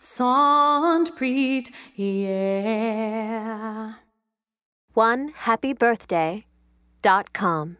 Sant Preet, yeah. One happy birthday dot com.